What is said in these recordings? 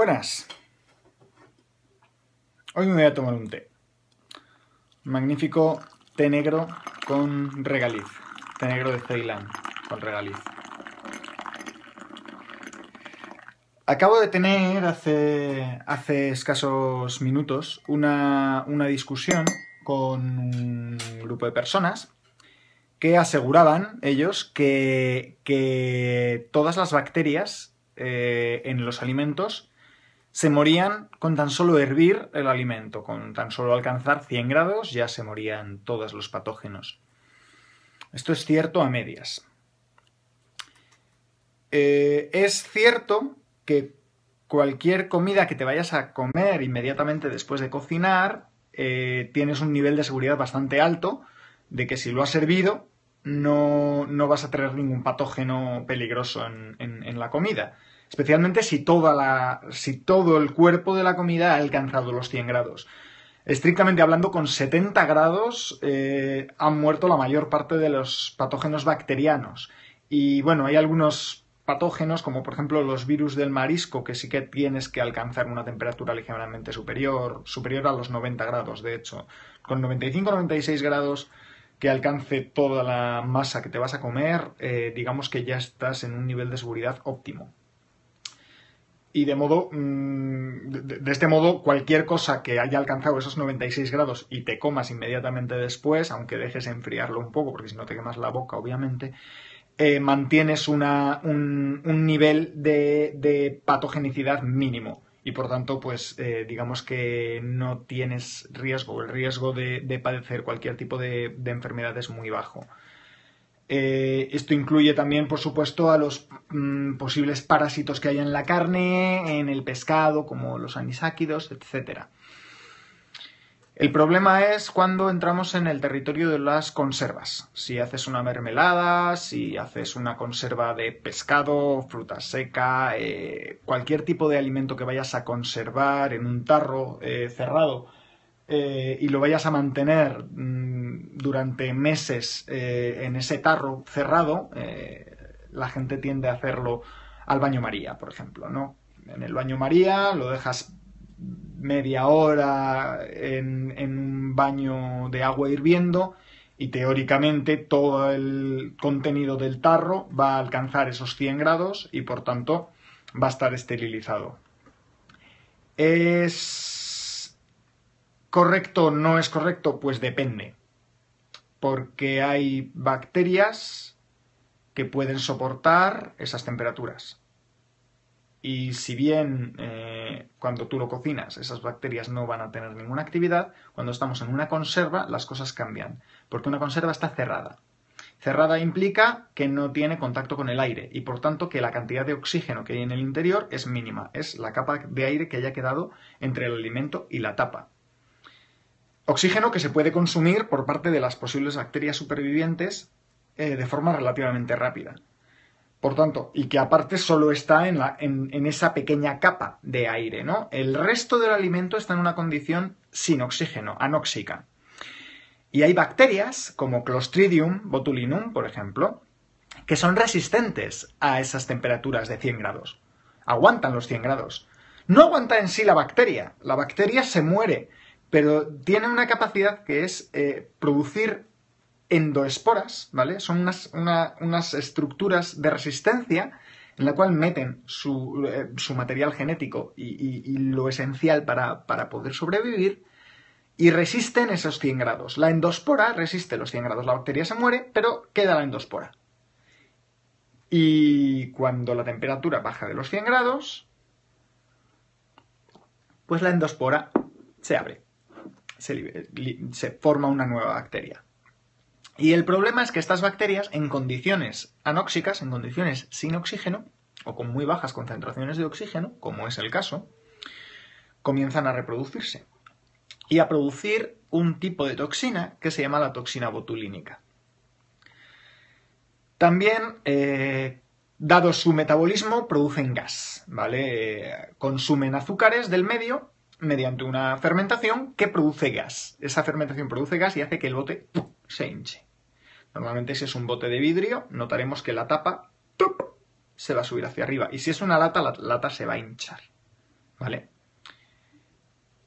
Buenas. Hoy me voy a tomar un té. Magnífico té negro con regaliz. Té negro de Ceilán con regaliz. Acabo de tener hace, hace escasos minutos una, una discusión con un grupo de personas que aseguraban ellos que, que todas las bacterias eh, en los alimentos se morían con tan solo hervir el alimento, con tan solo alcanzar 100 grados ya se morían todos los patógenos. Esto es cierto a medias. Eh, es cierto que cualquier comida que te vayas a comer inmediatamente después de cocinar, eh, tienes un nivel de seguridad bastante alto de que si lo has servido no, no vas a tener ningún patógeno peligroso en la comida especialmente si, toda la, si todo el cuerpo de la comida ha alcanzado los 100 grados. Estrictamente hablando, con 70 grados eh, han muerto la mayor parte de los patógenos bacterianos. Y bueno, hay algunos patógenos, como por ejemplo los virus del marisco, que sí que tienes que alcanzar una temperatura ligeramente superior, superior a los 90 grados, de hecho. Con 95-96 grados que alcance toda la masa que te vas a comer, eh, digamos que ya estás en un nivel de seguridad óptimo y de modo mm, de, este modo cualquier cosa que haya alcanzado esos 96 grados y te comas inmediatamente después, aunque dejes enfriarlo un poco, porque si no te quemas la boca, obviamente, eh, mantienes una, un, nivel de, patogenicidad mínimo y por tanto, pues eh, digamos que no tienes riesgo, el riesgo de, de padecer cualquier tipo de, enfermedad es muy bajo. Eh, esto incluye también, por supuesto, a los mm, posibles parásitos que hay en la carne, en el pescado, como los anisáquidos, etc. El problema es cuando entramos en el territorio de las conservas. Si haces una mermelada, si haces una conserva de pescado, fruta seca, eh, cualquier tipo de alimento que vayas a conservar en un tarro eh, cerrado y lo vayas a mantener mm, durante meses eh, en ese tarro cerrado, eh, la gente tiende a hacerlo al baño María, por ejemplo, ¿no? En el baño María lo dejas media hora en, en un baño de agua hirviendo y teóricamente todo el contenido del tarro va a alcanzar esos 100 grados y por tanto va a estar esterilizado. Es ¿Correcto o no es correcto? Pues depende. Porque hay bacterias que pueden soportar esas temperaturas. Y si bien eh, cuando tú lo cocinas esas bacterias no van a tener ninguna actividad, cuando estamos en una conserva las cosas cambian. Porque una conserva está cerrada. Cerrada implica que no tiene contacto con el aire y por tanto que la cantidad de oxígeno que hay en el interior es mínima. Es la capa de aire que haya quedado entre el alimento y la tapa. Oxígeno que se puede consumir por parte de las posibles bacterias supervivientes eh, de forma relativamente rápida. Por tanto, y que aparte solo está en, en, esa pequeña capa de aire, ¿no? El resto del alimento está en una condición sin oxígeno, anóxica. Y hay bacterias, como Clostridium botulinum, por ejemplo, que son resistentes a esas temperaturas de 100 grados. Aguantan los 100 grados. No aguanta en sí la bacteria. La bacteria se muere pero tiene una capacidad que es eh, producir endoesporas, ¿vale? Son unas, estructuras de resistencia en la cual meten su, eh, material genético y, lo esencial para, poder sobrevivir y resisten esos 100 grados. La endospora resiste los 100 grados. La bacteria se muere, pero queda la endospora. Y cuando la temperatura baja de los 100 grados, pues la endospora se abre se, forma una nueva bacteria. Y el problema es que estas bacterias, en condiciones anóxicas, en condiciones sin oxígeno, o con muy bajas concentraciones de oxígeno, como es el caso, comienzan a reproducirse y a producir un tipo de toxina que se llama la toxina botulínica. También, eh, dado su metabolismo, producen gas, ¿vale? consumen azúcares del medio mediante una fermentación que produce gas. Esa fermentación produce gas y hace que el bote se hinche. Normalmente si es un bote de vidrio, notaremos que la tapa se va a subir hacia arriba. Y si es una lata, la lata se va a hinchar. ¿vale?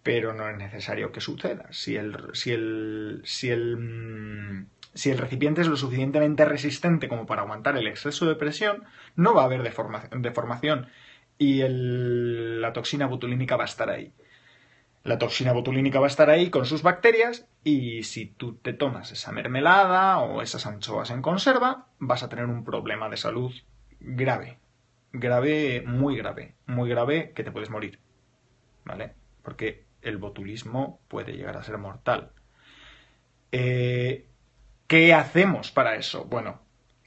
Pero no es necesario que suceda. Si el, si el, si el, mm, si el recipiente es lo suficientemente resistente como para aguantar el exceso de presión, no va a haber deformación y la toxina botulínica va a estar ahí. La toxina botulínica va a estar ahí con sus bacterias y si tú te tomas esa mermelada o esas anchoas en conserva, vas a tener un problema de salud grave. Grave, muy grave. Muy grave que te puedes morir. ¿Vale? Porque el botulismo puede llegar a ser mortal. Eh, ¿Qué hacemos para eso? Bueno,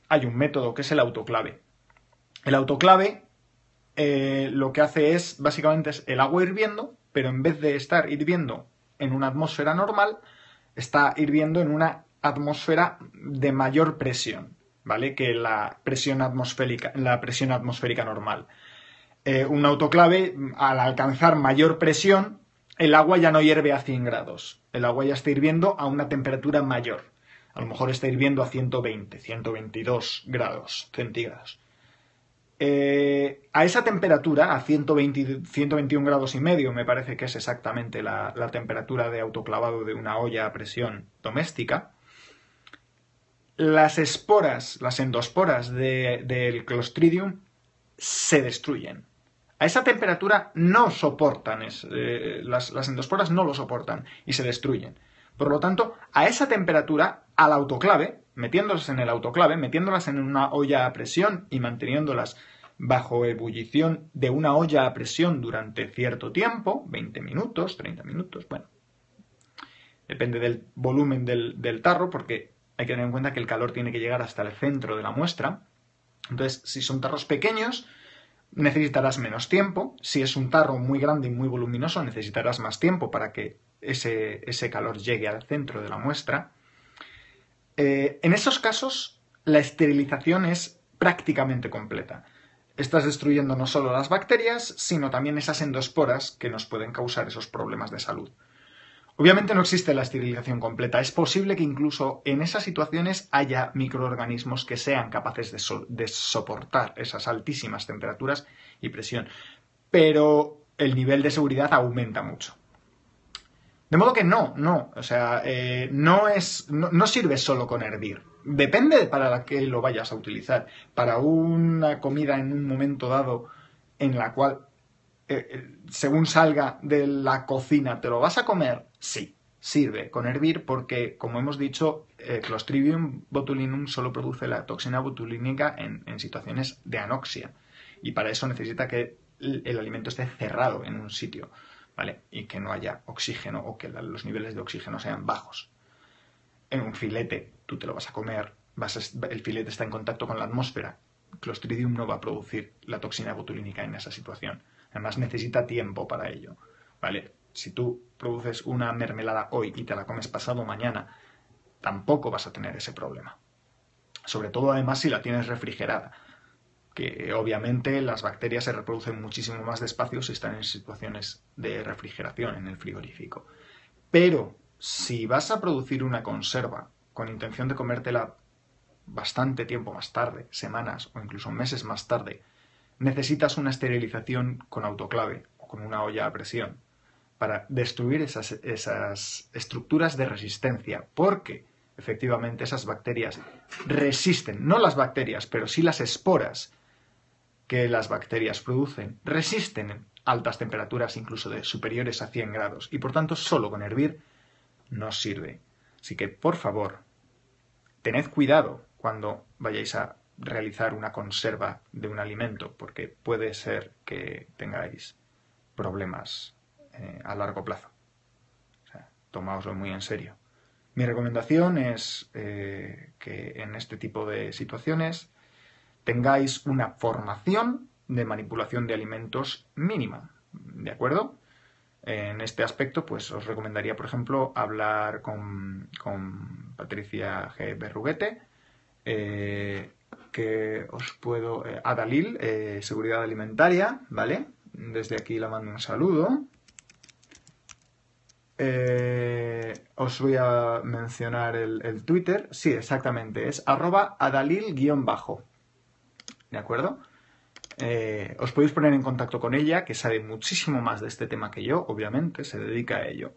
hay un método que es el autoclave. El autoclave eh, lo que hace es, básicamente, es el agua hirviendo, pero en vez de estar hirviendo en una atmósfera normal, está hirviendo en una atmósfera de mayor presión, ¿vale? Que la presión atmosférica, la presión atmosférica normal. Eh, un autoclave, al alcanzar mayor presión, el agua ya no hierve a 100 grados. El agua ya está hirviendo a una temperatura mayor. A lo mejor está hirviendo a 120, 122 grados centígrados. Eh, a esa temperatura, a 120, 121 grados y medio, me parece que es exactamente la, temperatura de autoclavado de una olla a presión doméstica, las esporas, las endosporas del Clostridium se destruyen. A esa temperatura no soportan, eh, las, las endosporas no lo soportan y se destruyen. Por lo tanto, a esa temperatura, al autoclave, metiéndolas en el autoclave, metiéndolas en una olla a presión y manteniéndolas bajo ebullición de una olla a presión durante cierto tiempo, 20 minutos, 30 minutos, bueno, depende del volumen del, tarro, porque hay que tener en cuenta que el calor tiene que llegar hasta el centro de la muestra. Entonces, si son tarros pequeños, necesitarás menos tiempo. Si es un tarro muy grande y muy voluminoso, necesitarás más tiempo para que ese, ese calor llegue al centro de la muestra. Eh, en esos casos, la esterilización es prácticamente completa. Estás destruyendo no solo las bacterias, sino también esas endosporas que nos pueden causar esos problemas de salud. Obviamente no existe la esterilización completa. Es posible que incluso en esas situaciones haya microorganismos que sean capaces de, de, soportar esas altísimas temperaturas y presión. Pero el nivel de seguridad aumenta mucho. De modo que no, no, o sea, eh, no es, no, sirve solo con hervir. Depende para la que lo vayas a utilizar. Para una comida en un momento dado en la cual, eh, eh, según salga de la cocina, te lo vas a comer, sí, sirve con hervir porque, como hemos dicho, Clostridium botulinum solo produce la toxina botulínica en, en situaciones de anoxia. Y para eso necesita que el alimento esté cerrado en un sitio. ¿Vale? Y que no haya oxígeno o que los niveles de oxígeno sean bajos. En un filete, tú te lo vas a comer, el filete está en contacto con la atmósfera. Clostridium no va a producir la toxina botulínica en esa situación. Además, necesita tiempo para ello, ¿vale? Si tú produces una mermelada hoy y te la comes pasado mañana, tampoco vas a tener ese problema. Sobre todo, además, si la tienes refrigerada que obviamente las bacterias se reproducen muchísimo más despacio si están en situaciones de refrigeración en el frigorífico. Pero si vas a producir una conserva con intención de comértela bastante tiempo más tarde, semanas o incluso meses más tarde, necesitas una esterilización con autoclave o con una olla a presión para destruir esas, esas estructuras de resistencia, porque efectivamente esas bacterias resisten, no las bacterias, pero sí las esporas que las bacterias producen resisten altas temperaturas incluso de superiores a 100 grados y por tanto solo con hervir no sirve. Así que por favor, tened cuidado cuando vayáis a realizar una conserva de un alimento porque puede ser que tengáis problemas eh, a largo plazo. O sea, tomaoslo muy en serio. Mi recomendación es eh, que en este tipo de situaciones tengáis una formación de manipulación de alimentos mínima, ¿de acuerdo? En este aspecto, pues os recomendaría, por ejemplo, hablar con, Patricia G. Berruguete, eh, que os puedo... Eh, Adalil, eh, Seguridad Alimentaria, ¿vale? Desde aquí la mando un saludo. os voy a mencionar el, el, Twitter. Sí, exactamente, es arroba adalil-bajo. ¿De acuerdo? eh, os podéis poner en contacto con ella, que sabe muchísimo más de este tema que yo, obviamente, se dedica a ello.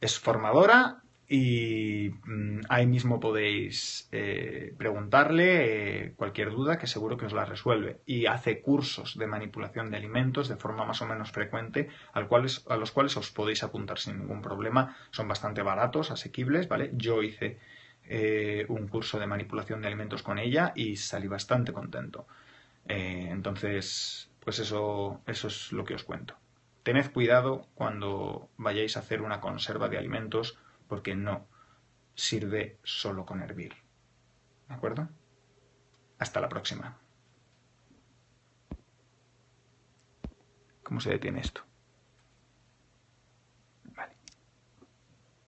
Es formadora y mm, ahí mismo podéis eh, preguntarle eh, cualquier duda que seguro que os la resuelve. Y hace cursos de manipulación de alimentos de forma más o menos frecuente a los cuales os podéis apuntar sin ningún problema. Son bastante baratos, asequibles, ¿vale? Yo hice un curso de manipulación de alimentos con ella y salí bastante contento. Eh, entonces, pues eso, eso es lo que os cuento. Tened cuidado cuando vayáis a hacer una conserva de alimentos porque no sirve solo con hervir. ¿De acuerdo? Hasta la próxima. ¿Cómo se detiene esto?